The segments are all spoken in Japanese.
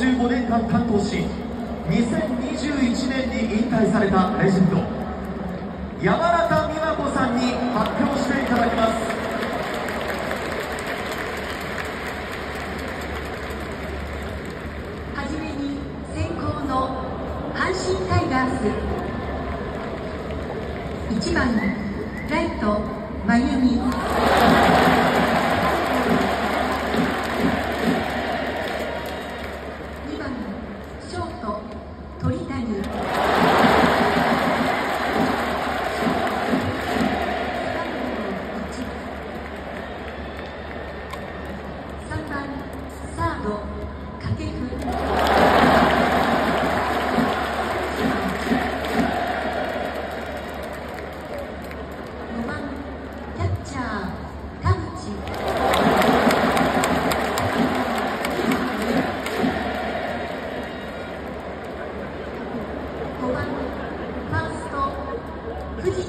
45年間担当し2021年に引退されたレジェンド山中美和子さんに発表していただきます。はじめに先行の阪神タイガース。1番ライト真由美2番ショート鳥谷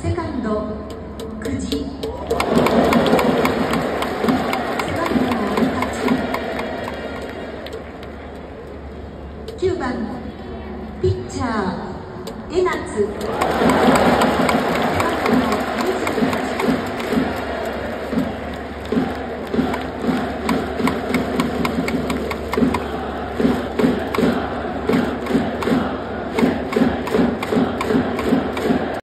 セカンド久慈9番ピッチャー江夏。